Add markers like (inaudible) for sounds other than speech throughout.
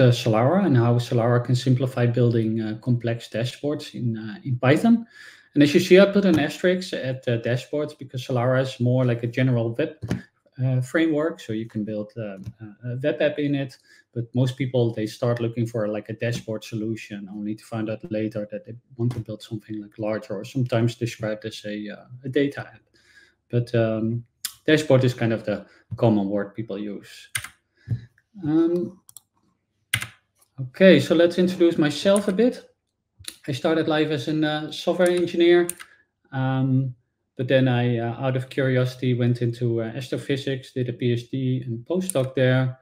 uh, Solara and how Solara can simplify building uh, complex dashboards in uh, in Python. And as you see, I put an asterisk at the dashboards because Solara is more like a general web uh, framework, so you can build um, a web app in it. But most people they start looking for like a dashboard solution, only to find out later that they want to build something like larger or sometimes described as a, uh, a data app. But um, dashboard is kind of the common word people use. Um, okay, so let's introduce myself a bit. I started life as a uh, software engineer, um, but then I, uh, out of curiosity, went into uh, astrophysics, did a PhD and postdoc there,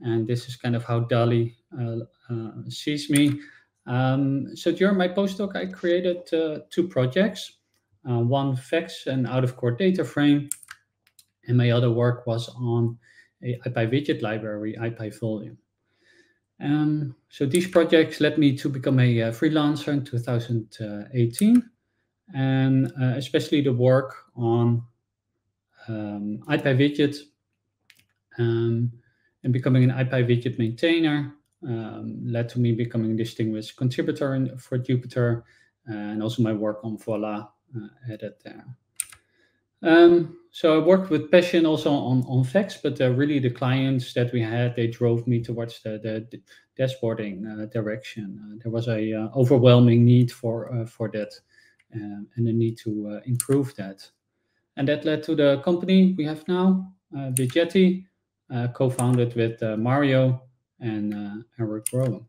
and this is kind of how DALL-E uh, uh, sees me. Um, so during my postdoc, I created uh, two projects, one Vaex and out-of-core data frame, and my other work was on a IPy widget library, IPy Volume. Um, so these projects led me to become a, a uh, freelancer in 2018, and uh, especially the work on um, IPy widget um, and becoming an IPy widget maintainer um, led to me becoming a distinguished contributor in, for Jupyter, and also my work on Voila uh, added there. Um, so I worked with passion also on, on Vaex, but uh, really the clients that we had, they drove me towards the, the, dashboarding uh, direction. Uh, there was a uh, overwhelming need for, uh, for that um, and a need to uh, improve that. And that led to the company we have now, uh, Widgetti, co-founded with Mario and, Rick Rowan.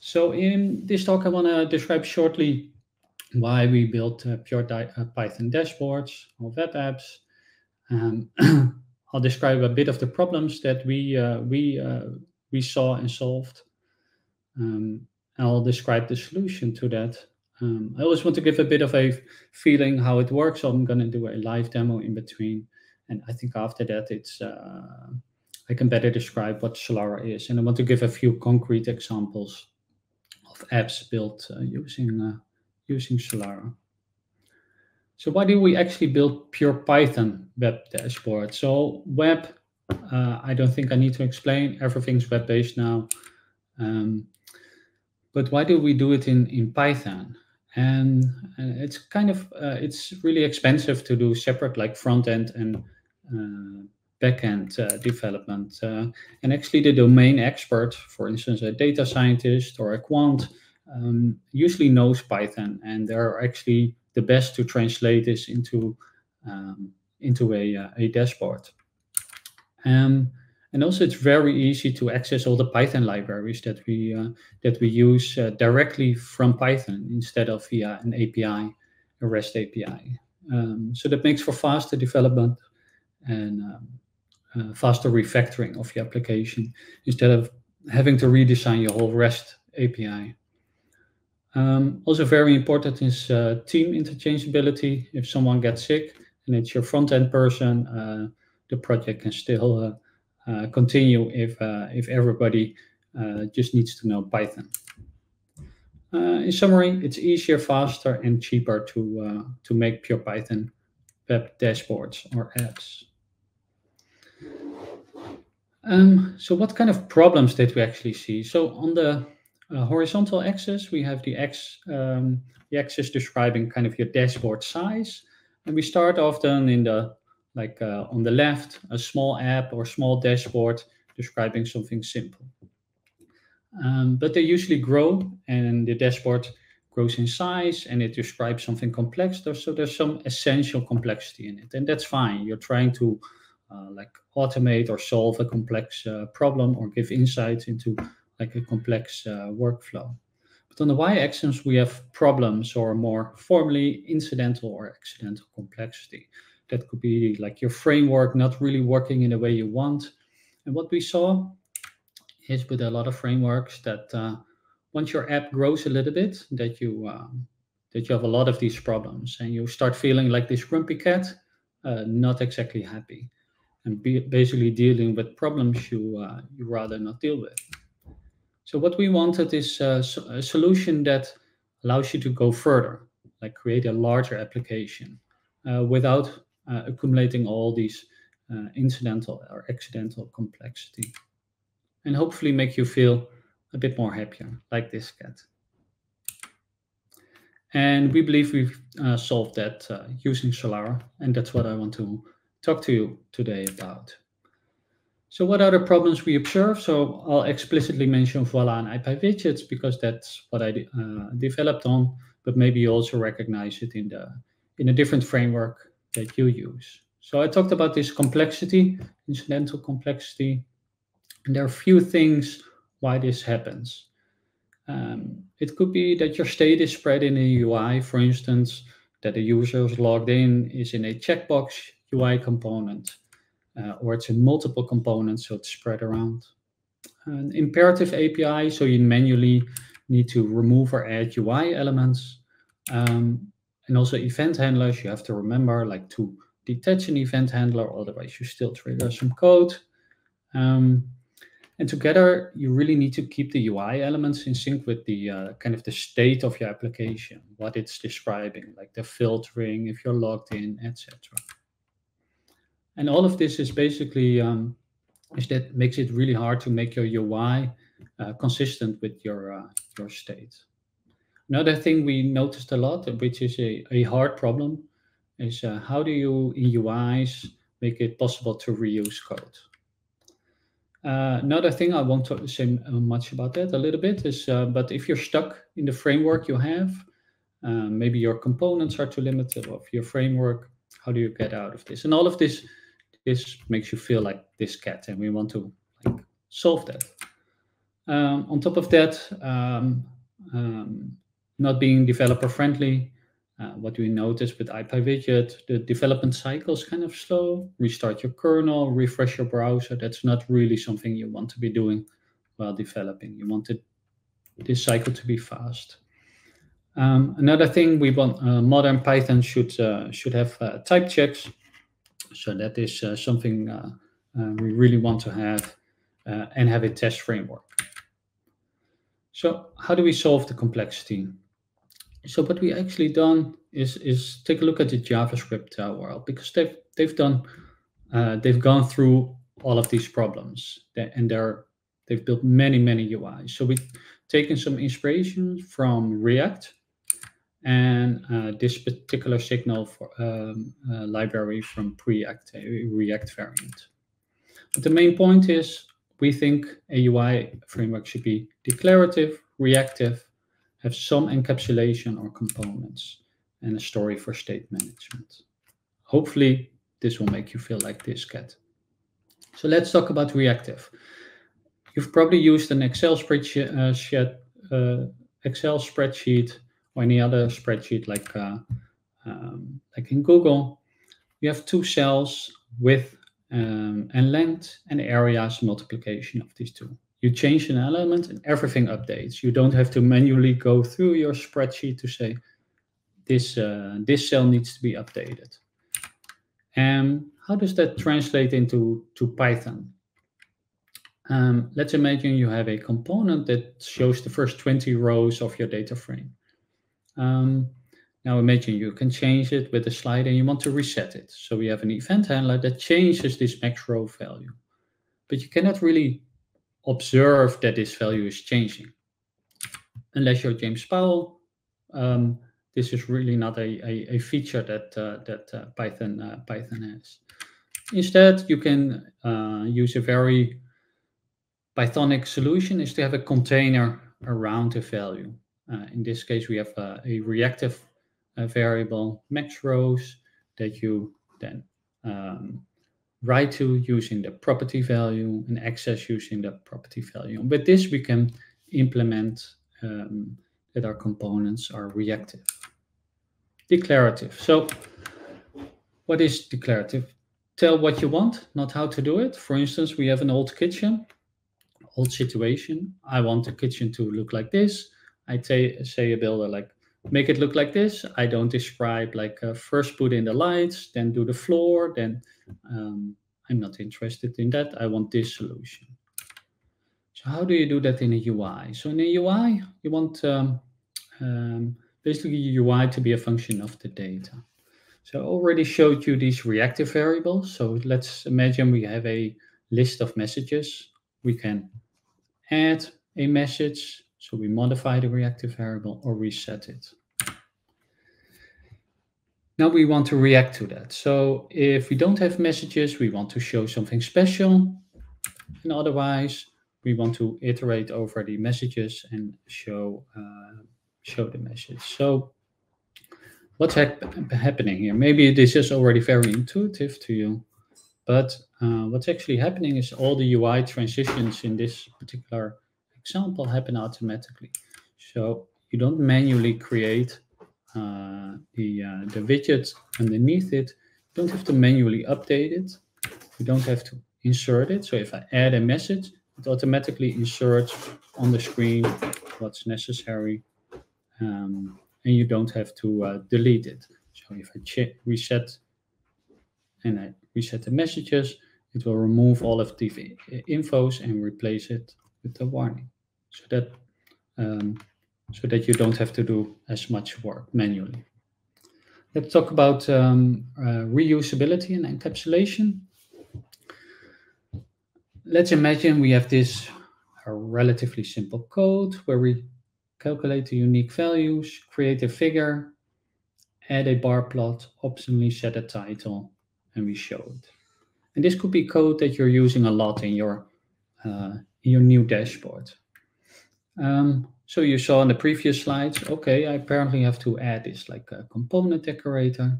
So in this talk, I want to describe shortly why we built uh, pure uh, Python dashboards or web apps. Um, (clears throat) I'll describe a bit of the problems that we uh, we uh, we saw and solved. Um, I'll describe the solution to that. Um, I always want to give a bit of a feeling how it works, so I'm going to do a live demo in between. And I think after that, it's uh, I can better describe what Solara is. And I want to give a few concrete examples of apps built uh, using using Solara. So why do we actually build pure Python web dashboard? So web, uh, I don't think I need to explain. Everything's web-based now. Um, but why do we do it in, in Python? And uh, it's kind of, uh, it's really expensive to do separate like front-end and uh, back-end uh, development. Uh, and actually the domain expert, for instance, a data scientist or a quant, um, usually knows Python, and they're actually the best to translate this into um, into a, uh, a dashboard. Um, and also, it's very easy to access all the Python libraries that we uh, that we use uh, directly from Python instead of via an API, a REST API. Um, so that makes for faster development and um, uh, faster refactoring of the application instead of having to redesign your whole REST API. Um, also very important is uh, team interchangeability. If someone gets sick and it's your front-end person, uh, the project can still uh, uh continue if, uh, if everybody uh, just needs to know Python. in summary, it's easier, faster, and cheaper to, to make pure Python web dashboards or apps. Um, so what kind of problems did we actually see? So on the uh, horizontal axis, we have the x um, the axis describing kind of your dashboard size, and we start often in the like uh, on the left, a small app or small dashboard describing something simple. Um, but they usually grow, and the dashboard grows in size, and it describes something complex. So there's some essential complexity in it, and that's fine. You're trying to uh, like automate or solve a complex uh, problem or give insights into like a complex uh, workflow. But on the y-axis, we have problems or more formally incidental or accidental complexity. That could be like your framework not really working in the way you want. And what we saw is with a lot of frameworks that uh, once your app grows a little bit, that you uh, that you have a lot of these problems, and you start feeling like this grumpy cat, uh, not exactly happy, and be basically dealing with problems you uh, you rather not deal with. So what we wanted is a, a solution that allows you to go further, like create a larger application uh, without uh, accumulating all these uh, incidental or accidental complexity. and hopefully make you feel a bit more happier, like this cat. And we believe we've uh, solved that uh, using Solara, and that's what I want to talk to you today about. So what are the problems we observe? So I'll explicitly mention Voila and IPy widgets because that's what I uh, developed on, but maybe you also recognize it in the in a different framework that you use. So I talked about this complexity, incidental complexity, and there are a few things why this happens. Um, it could be that your state is spread in a UI, for instance, that the user is logged in is in a checkbox UI component or it's in multiple components, so it's spread around. An imperative API, so you manually need to remove or add UI elements. Um, and also event handlers, you have to remember like to detach an event handler, otherwise you still trigger some code. Um, and together, you really need to keep the UI elements in sync with the uh, kind of the state of your application, what it's describing, like the filtering, if you're logged in, etc. And all of this is basically um, is that makes it really hard to make your UI uh, consistent with your uh, your state. Another thing we noticed a lot, which is a, a hard problem, is uh, how do you in UIs make it possible to reuse code? Uh, another thing I won't say uh, much about that a little bit is, uh, but if you're stuck in the framework you have, maybe your components are too limited of your framework, how do you get out of this? And all of this this makes you feel like this cat, and we want to like solve that. Um, on top of that, um, um, not being developer friendly, uh, what we notice with IPyWidget, the development cycle is kind of slow. Restart your kernel, refresh your browser. That's not really something you want to be doing while developing. You want it, this cycle to be fast. Um, another thing we want, uh, modern Python should uh, should have uh, type checks. So that is uh, something uh, uh, we really want to have and have a test framework. So how do we solve the complexity? So what we actually done is is take a look at the JavaScript world because they've they've done they've gone through all of these problems and they're they've built many many UIs. So we've taken some inspiration from React and uh, this particular signal for um, uh, library from Preact, a React variant. But the main point is we think a UI framework should be declarative, reactive, have some encapsulation or components, and a story for state management. Hopefully, this will make you feel like this cat. So let's talk about reactive. You've probably used an Excel spreadsheet, uh, uh, Excel spreadsheet or any other spreadsheet like uh, um, like in Google, you have two cells width um, and length and areas multiplication of these two. You change an element and everything updates. You don't have to manually go through your spreadsheet to say this uh, this cell needs to be updated. And how does that translate into to Python? Um, let's imagine you have a component that shows the first 20 rows of your data frame. Um, now imagine you can change it with a slide and you want to reset it. So we have an event handler that changes this max row value. But you cannot really observe that this value is changing. Unless you're James Powell, um, this is really not a, a, a feature that, uh, that uh, Python, uh, Python has. Instead, you can uh, use a very Pythonic solution is to have a container around a value. Uh, in this case, we have uh, a reactive uh, variable max rows that you then um, write to using the property value and access using the property value. And with this, we can implement um, that our components are reactive. Declarative. So what is declarative? Tell what you want, not how to do it. For instance, we have an old kitchen, old situation. I want the kitchen to look like this. I say say a builder like make it look like this. I don't describe like uh, first put in the lights, then do the floor, then um, I'm not interested in that. I want this solution. So how do you do that in a UI? So in a UI, you want um, um, basically your UI to be a function of the data. So I already showed you these reactive variables. So let's imagine we have a list of messages. We can add a message. So we modify the reactive variable or reset it. Now we want to react to that. So if we don't have messages, we want to show something special. And otherwise, we want to iterate over the messages and show uh, show the message. So what's hap happening here? Maybe this is already very intuitive to you, but uh, what's actually happening is all the UI transitions in this particular example happen automatically. So you don't manually create uh, the, uh, the widget underneath it. You don't have to manually update it. You don't have to insert it. So if I add a message, it automatically inserts on the screen what's necessary. Um, and you don't have to uh, delete it. So if I reset and I reset the messages, it will remove all of the infos and replace it with the warning. So that um, so that you don't have to do as much work manually. Let's talk about um, uh, reusability and encapsulation. Let's imagine we have this relatively simple code where we calculate the unique values, create a figure, add a bar plot, optionally set a title, and we show it. And this could be code that you're using a lot in your uh, in your new dashboard. Um, so you saw in the previous slides, okay, I apparently have to add this like a component decorator,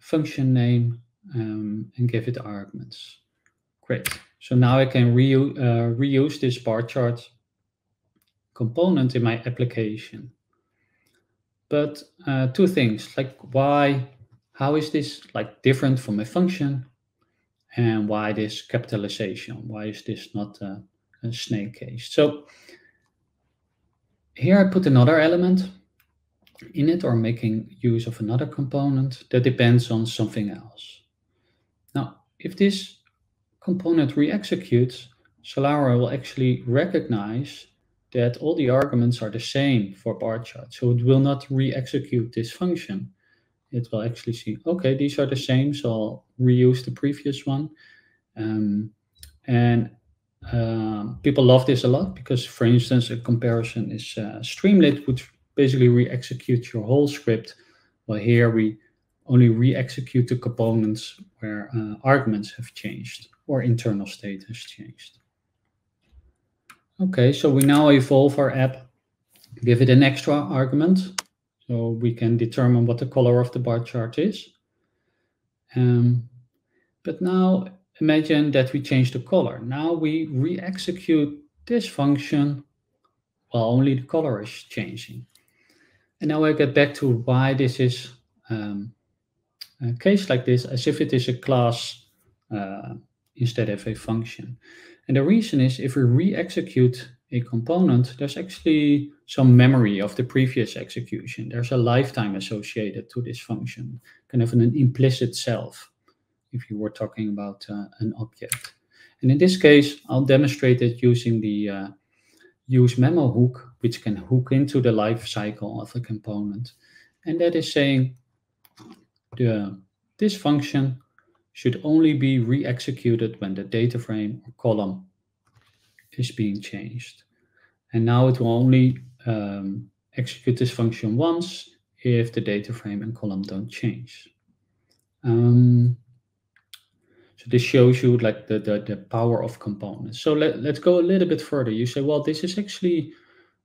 function name, um, and give it arguments. Great. So now I can uh, reuse this bar chart component in my application. But uh, two things, like why, how is this like different from a function? And why this capitalization? Why is this not a snake case? So here I put another element in it or making use of another component that depends on something else. Now, if this component re-executes, Solara will actually recognize that all the arguments are the same for bar chart. So it will not re-execute this function. It will actually see, okay, these are the same, so I'll reuse the previous one. Um, and um, people love this a lot because, for instance, a comparison is uh, Streamlit would basically re-execute your whole script. While here we only re-execute the components where uh, arguments have changed or internal state has changed. Okay, so we now evolve our app, give it an extra argument. So we can determine what the color of the bar chart is. Um, but now imagine that we change the color. Now we re-execute this function while only the color is changing. And now I get back to why this is um, a case like this, as if it is a class uh, instead of a function. And the reason is if we re-execute a component, there's actually some memory of the previous execution. There's a lifetime associated to this function, kind of an implicit self if you were talking about uh, an object. And in this case, I'll demonstrate it using the uh, use memo hook, which can hook into the life cycle of a component. And that is saying the, this function should only be re-executed when the data frame or column is being changed. And now it will only um, execute this function once if the data frame and column don't change. Um, so this shows you like the, the, the power of components. So let, let's go a little bit further. You say, well, this is actually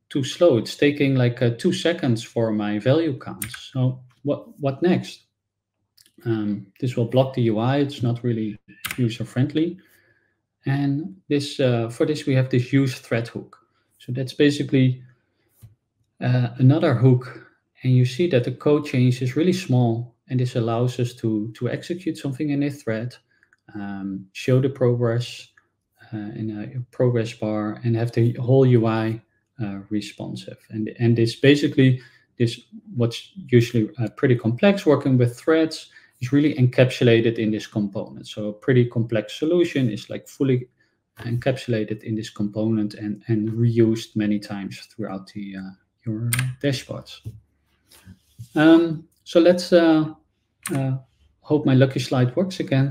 too slow. It's taking like uh, two seconds for my value counts. So what, what next? Um, this will block the UI. It's not really user friendly. And this uh, for this, we have this use thread hook. So that's basically uh, another hook. And you see that the code change is really small. And this allows us to, to execute something in a thread um, show the progress uh, in a progress bar and have the whole UI uh, responsive. And, and this basically, this what's usually uh, pretty complex working with threads is really encapsulated in this component. So a pretty complex solution is like fully encapsulated in this component and, and reused many times throughout the uh, your dashboards. Um, so let's uh, uh, hope my lucky slide works again.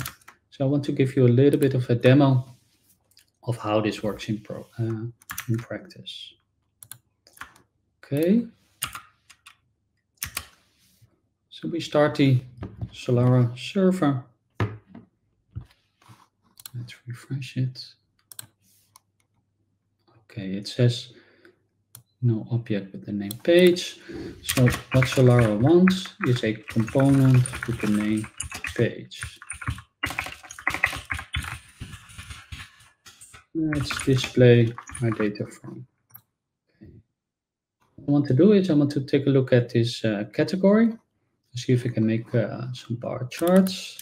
So I want to give you a little bit of a demo of how this works in, pro, uh, in practice. Okay. So we start the Solara server. Let's refresh it. Okay, it says no object with the name page. So what Solara wants is a component with the name page. Let's display my data. What I want to do is I want to take a look at this uh, category, see if I can make uh, some bar charts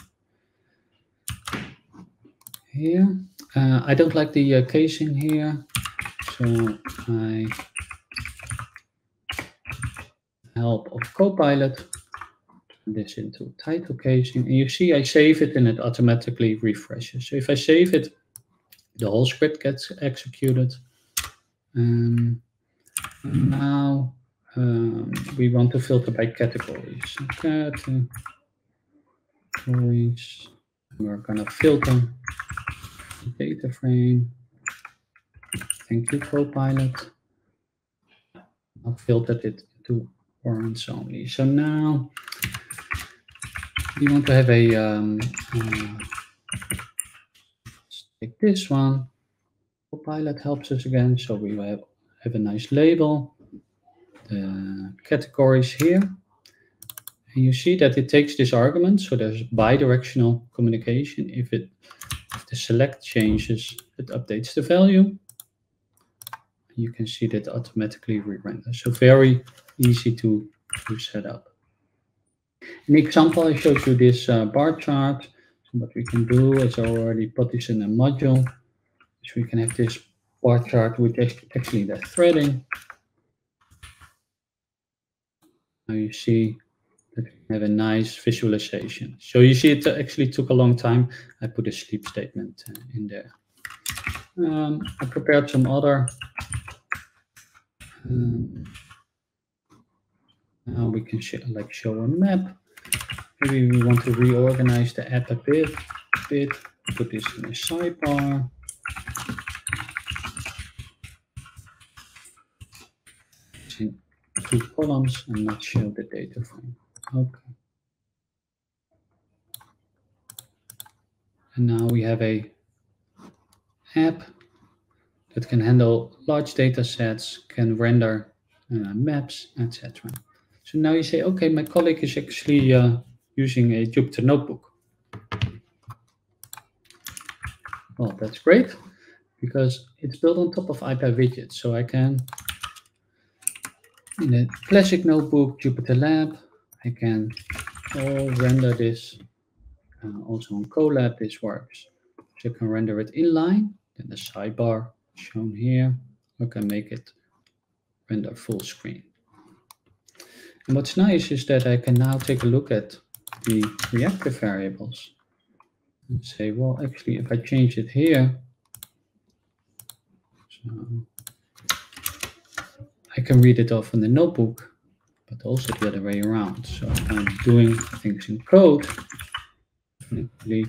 here. Uh, I don't like the uh, casing here, so I help of Copilot this into title casing, and you see I save it and it automatically refreshes. So if I save it, the whole script gets executed. Um, now um, we want to filter by categories. Categories. We're going to filter data frame. Thank you, Copilot. I've filtered it to warrants only. So now we want to have a, um, uh, take this one. Copilot helps us again, so we have, have a nice label. The categories here. And you see that it takes this argument, so there's bidirectional communication. If it if the select changes, it updates the value. You can see that automatically re-render. So very easy to, to set up. An example, I showed you this uh, bar chart. What we can do is already put this in a module. So we can have this bar chart with actually the threading. Now you see that we have a nice visualization. So you see it actually took a long time. I put a sleep statement uh, in there. Um, I prepared some other. Um, now we can like show a map. Maybe we want to reorganize the app a bit. bit. Put this in a sidebar. In two columns and not show the data frame. Okay. And now we have a app that can handle large data sets, can render uh, maps, etc. So now you say, okay, my colleague is actually uh, using a Jupyter notebook. Well, that's great because it's built on top of IPy widgets. So I can, in a classic notebook, Jupyter Lab, I can all render this uh, also on Colab, this works. So I can render it inline, then the sidebar shown here. I can make it render full screen. And what's nice is that I can now take a look at the reactive variables and say, well, actually, if I change it here, so I can read it off in the notebook but also the other way around. So I'm doing things in code, definitely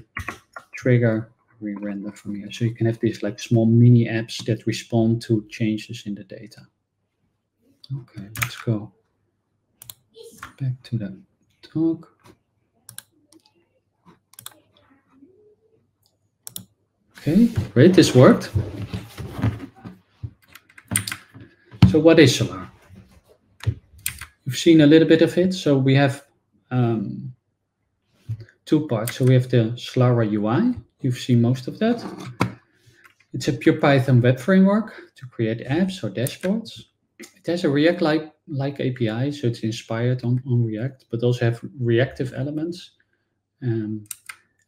trigger re-render from here. So you can have these like small mini apps that respond to changes in the data. Okay, let's go back to the talk. Okay, great, this worked. So what is Solar? You've seen a little bit of it. So we have um, two parts. So we have the Solara UI. You've seen most of that. It's a pure Python web framework to create apps or dashboards. It has a React-like like API, so it's inspired on, on React, but also have reactive elements. Um,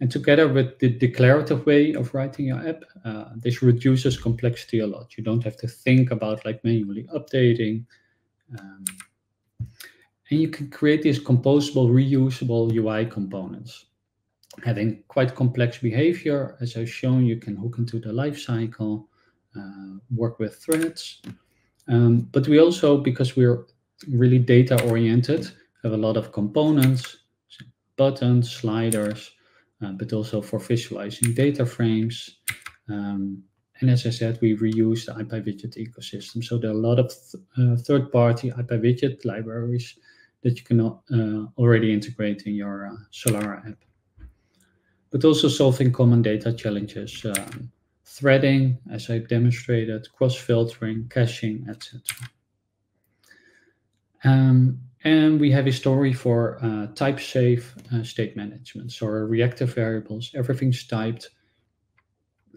and together with the declarative way of writing your app, uh, this reduces complexity a lot. You don't have to think about like manually updating. Um, and you can create these composable, reusable UI components. Having quite complex behavior, as I've shown, you can hook into the lifecycle, uh, work with threads. Um, but we also, because we're really data oriented, have a lot of components, buttons, sliders, uh, but also for visualizing data frames. Um, and as I said, we reuse the IPyWidget ecosystem. So there are a lot of th uh, third-party IPyWidget libraries that you can uh, already integrate in your Solara app. But also solving common data challenges, um, threading, as I demonstrated, cross-filtering, caching, etc. Um, and we have a story for uh, type safe uh, state management. So our reactive variables, everything's typed.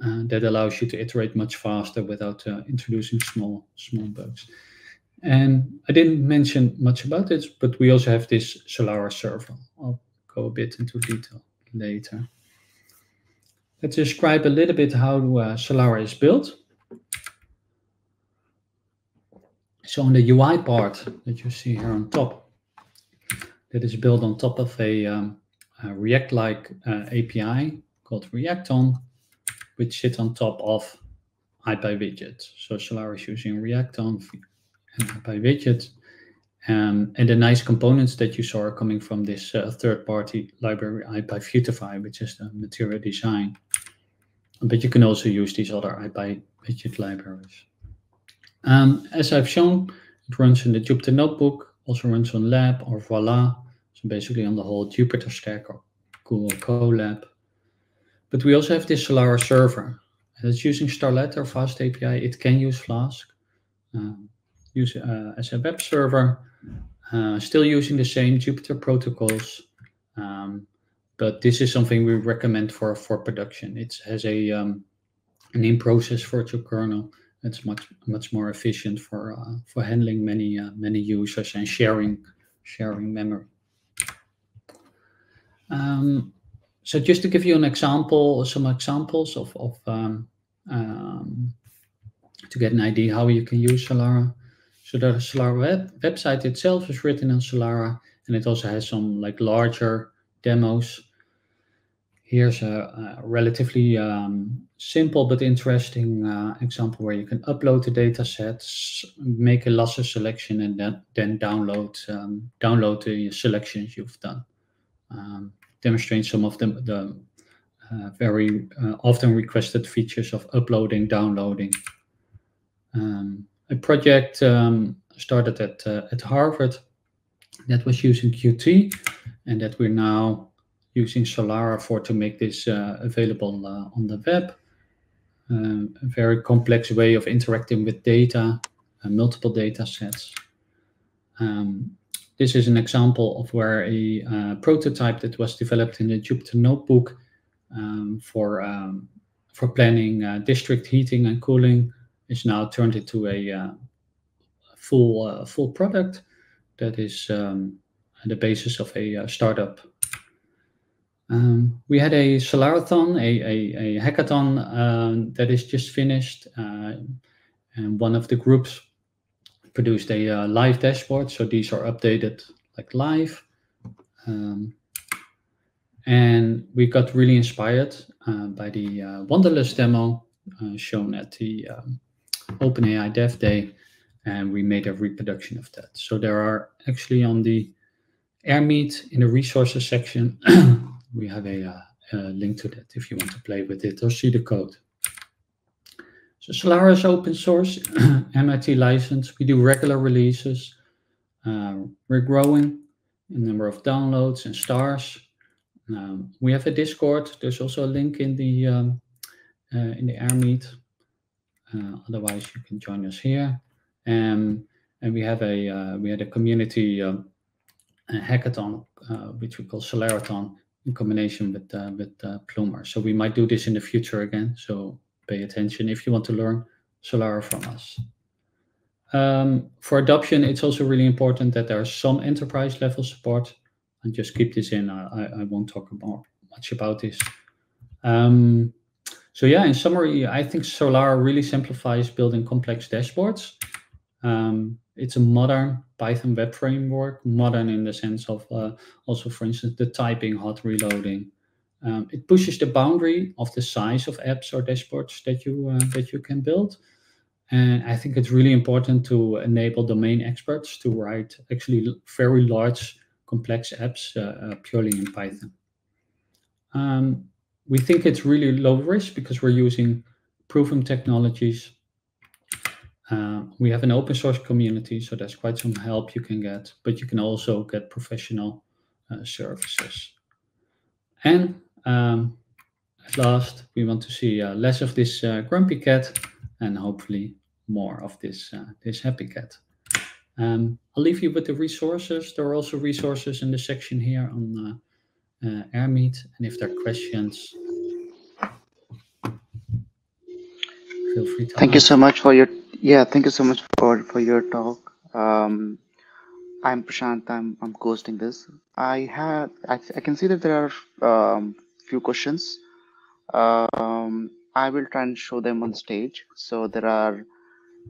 Uh, that allows you to iterate much faster without uh, introducing small small bugs. And I didn't mention much about this, but we also have this Solara server. I'll go a bit into detail later. Let's describe a little bit how uh, Solara is built. So on the UI part that you see here on top, that is built on top of a, um, a React-like uh, API called Reacton, which sits on top of IPyWidget. So Solara is using Reacton and IPyWidget. Um, and the nice components that you saw are coming from this uh, third-party library IPyVuetify, which is the material design. But you can also use these other IPyWidget libraries. Um, as I've shown, it runs in the Jupyter Notebook, also runs on Lab or Voila, so basically on the whole Jupyter stack or Google Colab. But we also have this Solara server. And it's using Starlette or FastAPI. It can use Flask, um, use uh, as a web server, uh, still using the same Jupyter protocols. Um, but this is something we recommend for, for production. It has a um, an in-process virtual kernel it's much much more efficient for uh, for handling many uh, many users and sharing sharing memory. Um, so just to give you an example, some examples of, of um, um, to get an idea how you can use Solara. So the Solara web, website itself is written in Solara, and it also has some like larger demos Here's a, a relatively um, simple but interesting uh, example where you can upload the data sets, make a lasso selection, and then, then download um, download the selections you've done. Um, demonstrate some of the, the uh, very uh, often requested features of uploading, downloading. Um, a project um, started at, uh, at Harvard that was using Qt and that we're now using Solara for to make this uh, available uh, on the web. Um, a very complex way of interacting with data, uh, multiple data sets. Um, this is an example of where a uh, prototype that was developed in the Jupyter Notebook um, for um, for planning uh, district heating and cooling is now turned into a uh, full full product that is um, the basis of a startup um, we had a Solarathon, a, a, a hackathon uh, that is just finished, uh, and one of the groups produced a uh, live dashboard. So these are updated like live. Um, and we got really inspired uh, by the uh, Wanderlust demo uh, shown at the um, OpenAI Dev Day, and we made a reproduction of that. So there are actually on the AirMeet in the resources section (clears throat) we have a, uh, a, link to that if you want to play with it or see the code. So Solara is open source, (clears throat) MIT license. We do regular releases. Uh, we're growing in number of downloads and stars. Um, we have a Discord. There's also a link in the um, uh, in the AirMeet. Uh, otherwise, you can join us here. Um, and we have a uh, we had a community um, hackathon, uh, which we call Solarathon, in combination with uh, with uh, Ploomber. So we might do this in the future again. So pay attention if you want to learn Solara from us. Um, for adoption, it's also really important that there's some enterprise level support. And just keep this in. I, I won't talk about much about this. Um, so yeah, in summary, I think Solara really simplifies building complex dashboards. Um, it's a modern Python web framework, modern in the sense of uh, also, for instance, the typing, hot reloading. Um, it pushes the boundary of the size of apps or dashboards that you uh, that you can build. And I think it's really important to enable domain experts to write actually very large, complex apps uh, uh purely in Python. Um, we think it's really low risk because we're using proven technologies. Uh, we have an open source community, so there's quite some help you can get, but you can also get professional uh, services. And um, at last, we want to see uh, less of this uh, grumpy cat and hopefully more of this, uh, this happy cat. Um, I'll leave you with the resources. There are also resources in the section here on Airmeet. And if there are questions, feel free to Thank ask. you so much for your, yeah, thank you so much for, for your talk. Um, I'm Prashant, I'm, I'm hosting this. I have, I, I can see that there are um, few questions. Um, I will try and show them on stage. So there are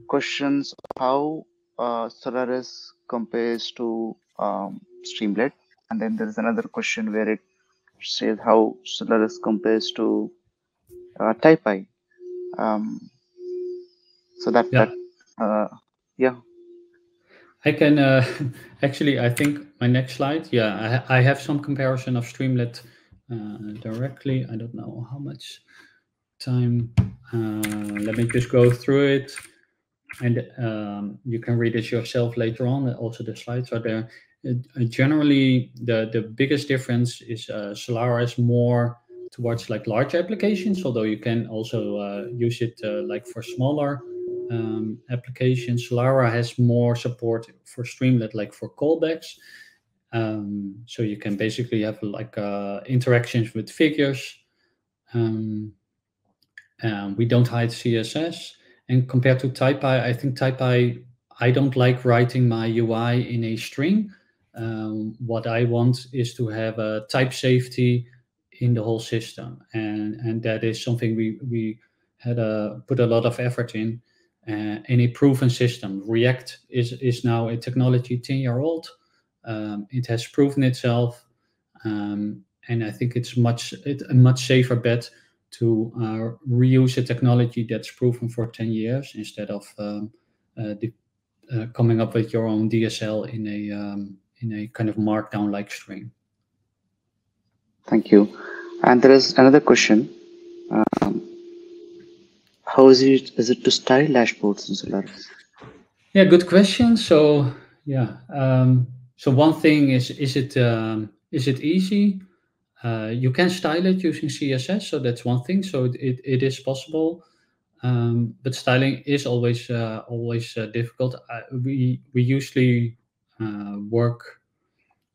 questions how uh, Solaris compares to um, Streamlit. And then there is another question where it says how Solaris compares to uh, Taipy. Um, so that, yeah. that uh, yeah. I can uh, (laughs) actually, I think my next slide, yeah, I, I have some comparison of Streamlit uh, directly. I don't know how much time. Uh, let me just go through it and um, you can read it yourself later on. Also, the slides are there. Uh, generally, the the biggest difference is uh, Solara is more towards like large applications, although you can also uh, use it uh, like for smaller um, applications. Lara has more support for Streamlit, like for callbacks. Um, so you can basically have like uh, interactions with figures. Um, we don't hide CSS. And compared to Taipy, I think Taipy, I i don't like writing my UI in a string. Um, what I want is to have a type safety in the whole system, and and that is something we we had a put a lot of effort in. Uh, in a proven system, React is is now a technology ten year old. Um, it has proven itself, um, and I think it's much it, a much safer bet to uh, reuse a technology that's proven for 10 years instead of um, uh, uh, coming up with your own DSL in a um, in a kind of markdown like string. Thank you. And there is another question. Um, how is it is it to style dashboards in Solaris? Yeah, good question. So yeah, um, so one thing is is it um, is it easy? Uh, you can style it using CSS, so that's one thing. So it, it, it is possible, um, but styling is always uh, always uh, difficult. we we usually uh, work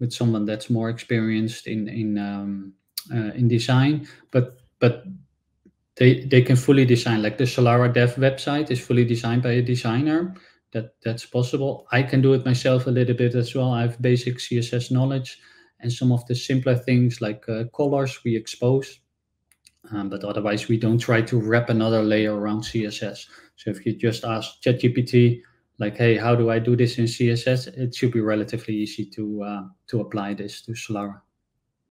with someone that's more experienced in in um, uh, in design, but but they they can fully design. Like the Solara Dev website is fully designed by a designer. That that's possible. I can do it myself a little bit as well. I have basic CSS knowledge and some of the simpler things like uh, colors we expose. Um, but otherwise, we don't try to wrap another layer around CSS. So if you just ask ChatGPT, like, hey, how do I do this in CSS? It should be relatively easy to uh, to apply this to Solara.